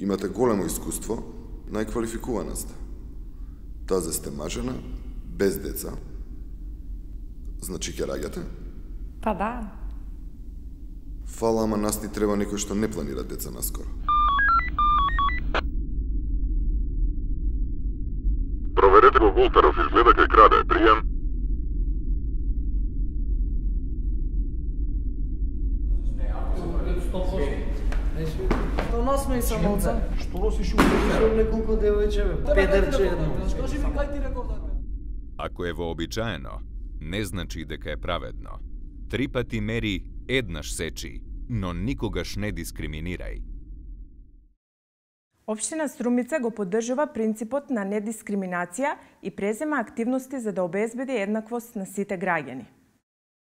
Имате големо искуство, најквалификувана сте. Тазе сте мажена, без деца. Значи ќе раѓате? Па да. Фала, ама нас ни треба некој што не планира деца наскоро. Проверете го Волтеров, изгледа кај краде. Пријем. До ме и самоца. Што носиш Што неколку девојче, педерче едно. Скажи ми кај ти реков дека? Ако е вообичаено, не значи дека е праведно. Три пати мери, еднаш сечи, но никогаш не дискриминирај. Општина Струмица го поддржува принципот на недискриминација и презема активности за да обезбеди еднаквост на сите граѓани.